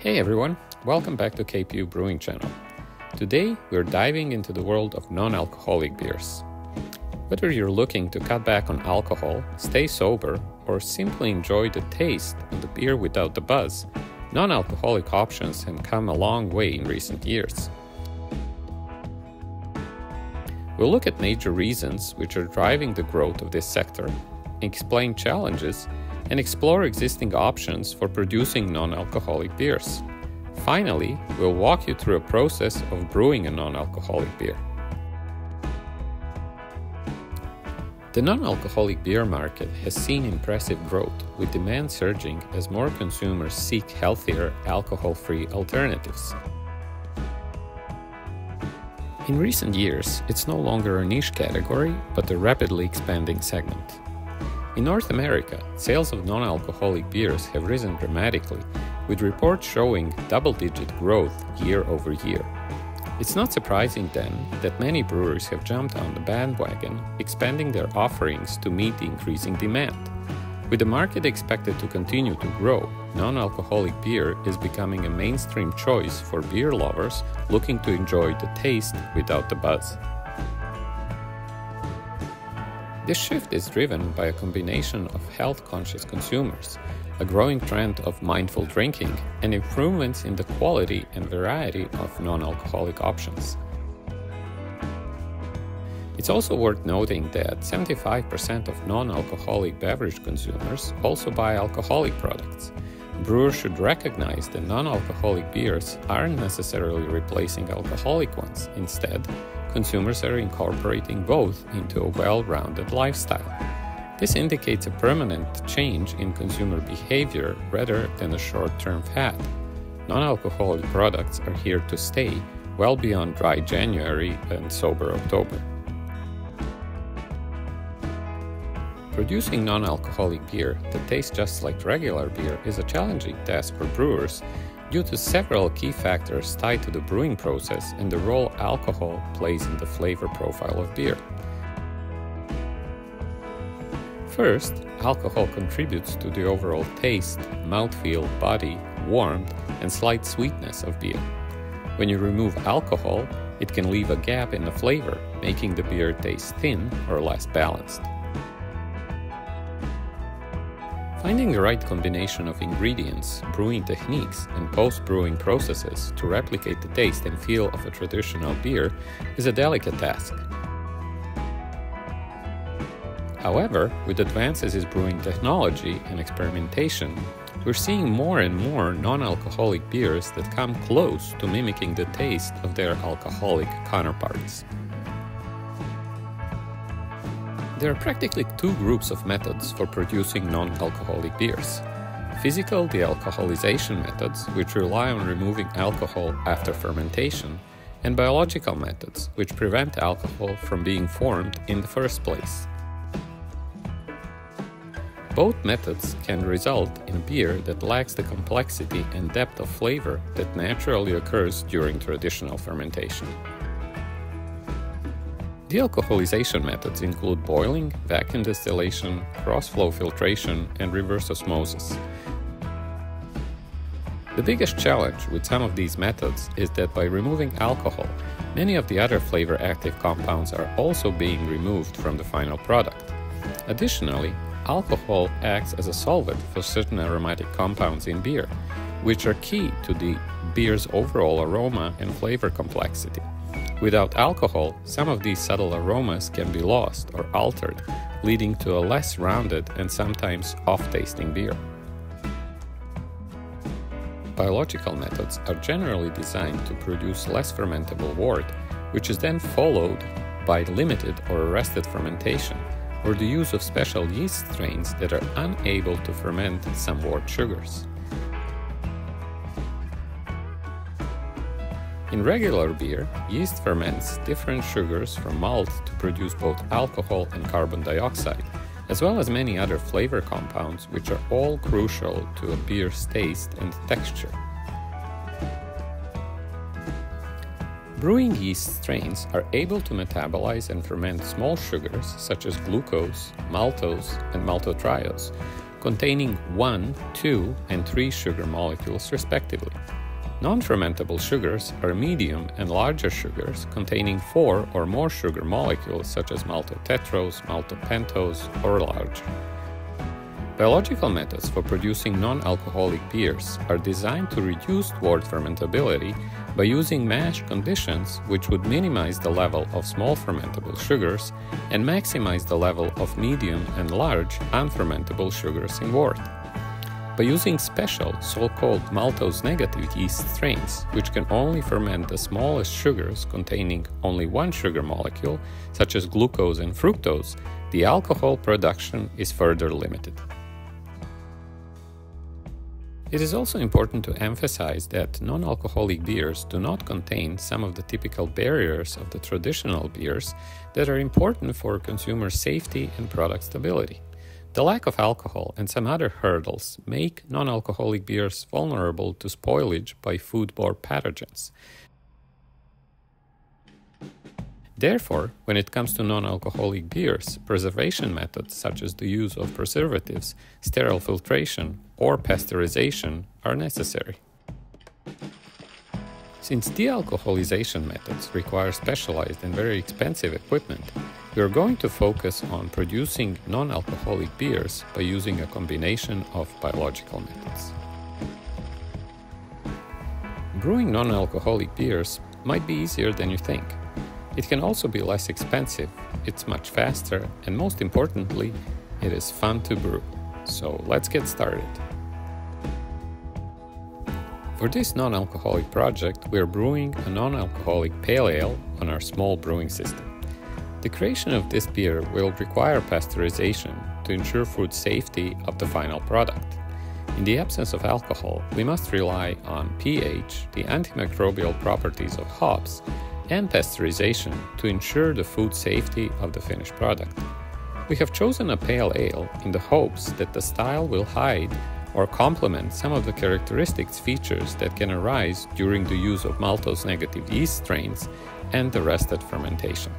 Hey everyone, welcome back to KPU Brewing Channel. Today we're diving into the world of non alcoholic beers. Whether you're looking to cut back on alcohol, stay sober, or simply enjoy the taste of the beer without the buzz, non alcoholic options have come a long way in recent years. We'll look at major reasons which are driving the growth of this sector, explain challenges, and explore existing options for producing non alcoholic beers. Finally, we'll walk you through a process of brewing a non alcoholic beer. The non alcoholic beer market has seen impressive growth, with demand surging as more consumers seek healthier, alcohol free alternatives. In recent years, it's no longer a niche category, but a rapidly expanding segment. In North America, sales of non alcoholic beers have risen dramatically, with reports showing double digit growth year over year. It's not surprising then that many brewers have jumped on the bandwagon, expanding their offerings to meet the increasing demand. With the market expected to continue to grow, non alcoholic beer is becoming a mainstream choice for beer lovers looking to enjoy the taste without the buzz. This shift is driven by a combination of health conscious consumers, a growing trend of mindful drinking, and improvements in the quality and variety of non alcoholic options. It's also worth noting that 75% of non alcoholic beverage consumers also buy alcoholic products. Brewers should recognize that non alcoholic beers aren't necessarily replacing alcoholic ones. Instead, consumers are incorporating both into a well rounded lifestyle. This indicates a permanent change in consumer behavior rather than a short term fad. Non alcoholic products are here to stay well beyond dry January and sober October. Producing non alcoholic beer that tastes just like regular beer is a challenging task for brewers due to several key factors tied to the brewing process and the role alcohol plays in the flavor profile of beer. First, alcohol contributes to the overall taste, mouthfeel, body, warmth, and slight sweetness of beer. When you remove alcohol, it can leave a gap in the flavor, making the beer taste thin or less balanced. Finding the right combination of ingredients, brewing techniques, and post brewing processes to replicate the taste and feel of a traditional beer is a delicate task. However, with advances in brewing technology and experimentation, we're seeing more and more non alcoholic beers that come close to mimicking the taste of their alcoholic counterparts. There are practically two groups of methods for producing non alcoholic beers physical dealcoholization methods, which rely on removing alcohol after fermentation, and biological methods, which prevent alcohol from being formed in the first place. Both methods can result in a beer that lacks the complexity and depth of flavor that naturally occurs during traditional fermentation. Dealcoholization methods include boiling, vacuum distillation, cross-flow filtration, and reverse osmosis. The biggest challenge with some of these methods is that by removing alcohol, many of the other flavor active compounds are also being removed from the final product. Additionally, alcohol acts as a solvent for certain aromatic compounds in beer, which are key to the beer's overall aroma and flavor complexity. Without alcohol, some of these subtle aromas can be lost or altered, leading to a less rounded and sometimes off tasting beer. Biological methods are generally designed to produce less fermentable wort, which is then followed by limited or arrested fermentation, or the use of special yeast strains that are unable to ferment some wort sugars. In regular beer, yeast ferments different sugars from malt to produce both alcohol and carbon dioxide, as well as many other flavor compounds which are all crucial to a beer's taste and texture. Brewing yeast strains are able to metabolize and ferment small sugars such as glucose, maltose, and maltotriose, containing 1, 2, and 3 sugar molecules respectively. Non-fermentable sugars are medium and larger sugars containing 4 or more sugar molecules such as maltotetraose, maltopentaose, or larger. Biological methods for producing non-alcoholic beers are designed to reduce wort fermentability by using mash conditions which would minimize the level of small fermentable sugars and maximize the level of medium and large unfermentable sugars in wort. By using special so-called maltose negative yeast strains, which can only ferment the smallest sugars containing only one sugar molecule, such as glucose and fructose, the alcohol production is further limited. It is also important to emphasize that non alcoholic beers do not contain some of the typical barriers of the traditional beers that are important for consumer safety and product stability. The lack of alcohol and some other hurdles make non alcoholic beers vulnerable to spoilage by foodborne pathogens, Therefore, when it comes to non alcoholic beers, preservation methods such as the use of preservatives, sterile filtration, or pasteurization are necessary. Since dealcoholization methods require specialized and very expensive equipment, we are going to focus on producing non alcoholic beers by using a combination of biological methods. Brewing non alcoholic beers might be easier than you think. It can also be less expensive, it's much faster, and most importantly, it is fun to brew. So let's get started. For this non alcoholic project, we are brewing a non alcoholic pale ale on our small brewing system. The creation of this beer will require pasteurization to ensure food safety of the final product. In the absence of alcohol, we must rely on pH, the antimicrobial properties of hops, and pasteurization to ensure the food safety of the finished product. We have chosen a pale ale in the hopes that the style will hide or complement some of the characteristics features that can arise during the use of maltose negative yeast strains and the arrested fermentation.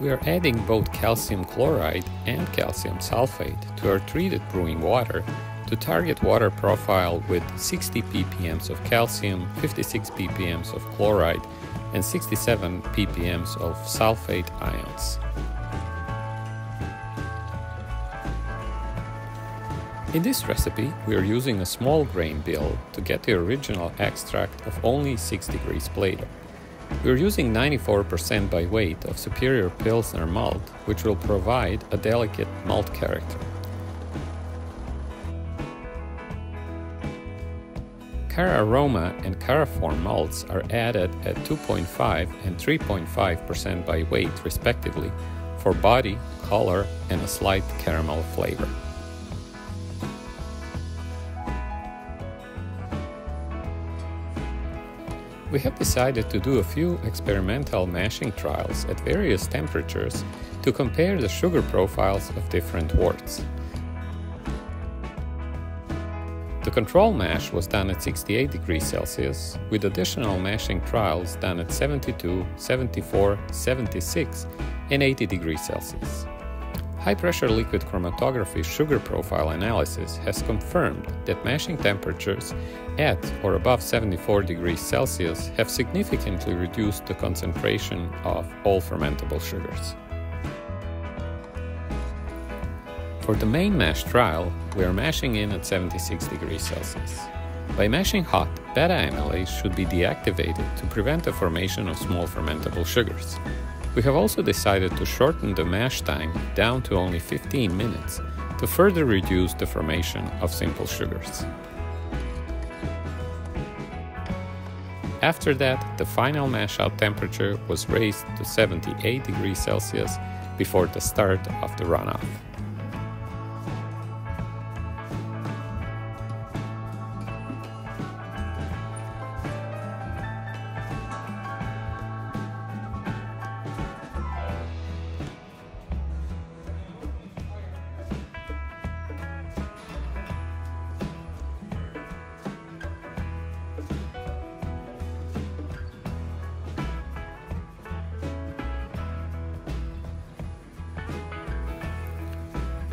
We are adding both calcium chloride and calcium sulfate to our treated brewing water to target water profile with 60 ppm of calcium, 56 ppm of chloride, and 67 ppm of sulfate ions. In this recipe, we are using a small grain bill to get the original extract of only 6 degrees Plato. We are using 94% by weight of superior Pilsner malt, which will provide a delicate malt character. Cara Aroma and Carafoam malts are added at 2.5 and 3.5% by weight respectively for body, color, and a slight caramel flavor. We have decided to do a few experimental mashing trials at various temperatures to compare the sugar profiles of different worts. The control mash was done at 68 degrees Celsius, with additional mashing trials done at 72, 74, 76, and 80 degrees Celsius. High pressure liquid chromatography sugar profile analysis has confirmed that mashing temperatures at or above 74 degrees Celsius have significantly reduced the concentration of all fermentable sugars. For the main mash trial, we are mashing in at 76 degrees Celsius. By mashing hot, beta amylase should be deactivated to prevent the formation of small fermentable sugars. We have also decided to shorten the mash time down to only 15 minutes to further reduce the formation of simple sugars. After that, the final mash out temperature was raised to 78 degrees Celsius before the start of the runoff.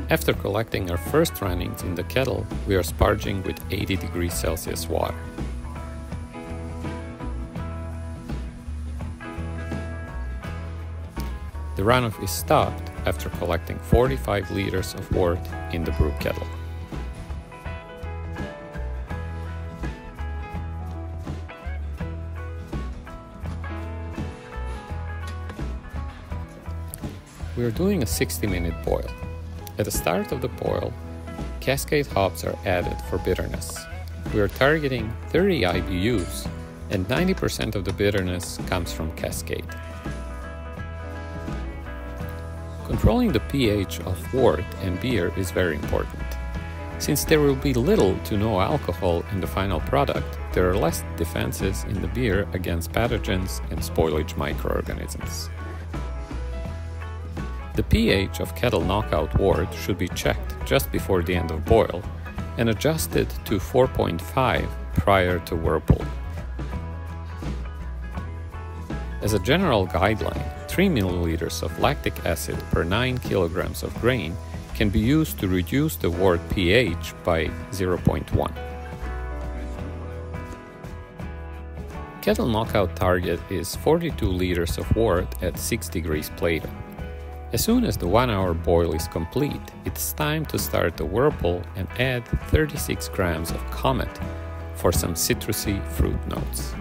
After collecting our first runnings in the kettle, we are sparging with 80 degrees Celsius water. The runoff is stopped after collecting 45 liters of wort in the brew kettle. We are doing a 60 minute boil. At the start of the boil, Cascade hops are added for bitterness. We are targeting 30 IBUs, and 90% of the bitterness comes from Cascade. Controlling the pH of wort and beer is very important. Since there will be little to no alcohol in the final product, there are less defenses in the beer against pathogens and spoilage microorganisms. The pH of kettle knockout wort should be checked just before the end of boil and adjusted to 4.5 prior to whirlpool. As a general guideline, 3 milliliters of lactic acid per 9 kilograms of grain can be used to reduce the wort pH by 0.1. Kettle knockout target is 42 liters of wort at 6 degrees Plato. As soon as the one hour boil is complete, it's time to start the whirlpool and add 36 grams of Comet for some citrusy fruit notes.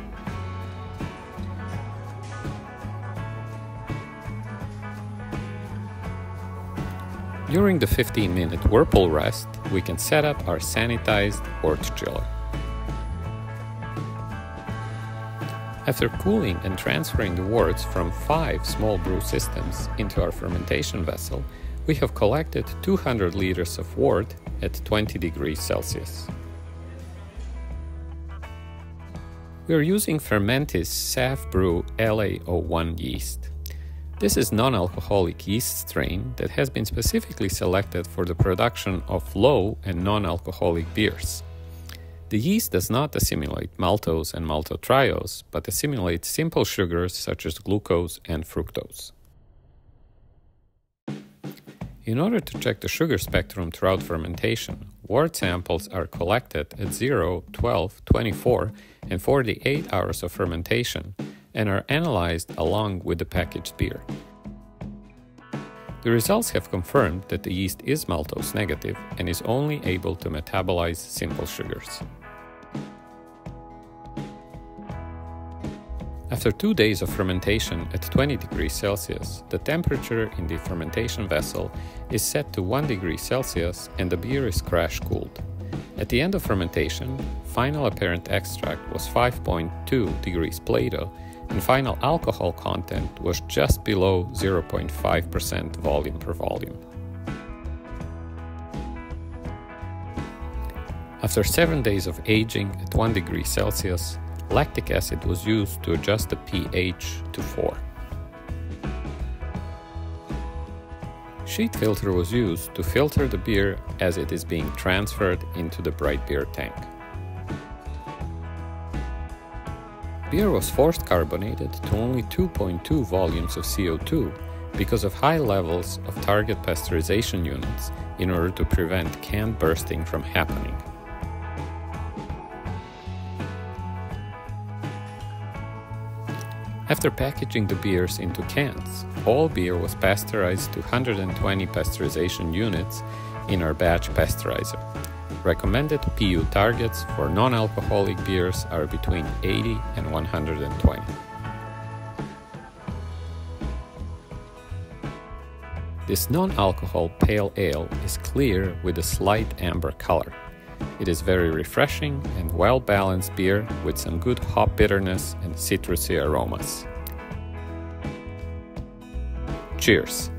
During the 15 minute whirlpool rest, we can set up our sanitized wort chiller. After cooling and transferring the worts from five small brew systems into our fermentation vessel, we have collected 200 liters of wort at 20 degrees Celsius. We are using Fermentis SAF Brew LA01 yeast. This is non-alcoholic yeast strain that has been specifically selected for the production of low and non-alcoholic beers. The yeast does not assimilate maltose and maltotriose, but assimilates simple sugars such as glucose and fructose. In order to check the sugar spectrum throughout fermentation, wort samples are collected at 0, 12, 24, and 48 hours of fermentation and are analyzed along with the packaged beer. The results have confirmed that the yeast is maltose negative and is only able to metabolize simple sugars. After two days of fermentation at 20 degrees Celsius, the temperature in the fermentation vessel is set to 1 degree Celsius and the beer is crash cooled. At the end of fermentation, final apparent extract was 5.2 degrees Plato and final alcohol content was just below 0.5% volume per volume. After 7 days of aging at 1 degree Celsius, lactic acid was used to adjust the pH to 4. Sheet filter was used to filter the beer as it is being transferred into the bright beer tank. Beer was forced carbonated to only 2.2 volumes of CO2 because of high levels of target pasteurization units in order to prevent can bursting from happening. After packaging the beers into cans, all beer was pasteurized to 120 pasteurization units in our batch pasteurizer. Recommended PU targets for non alcoholic beers are between 80 and 120. This non alcohol pale ale is clear with a slight amber color. It is very refreshing and well balanced beer with some good hop bitterness and citrusy aromas. Cheers!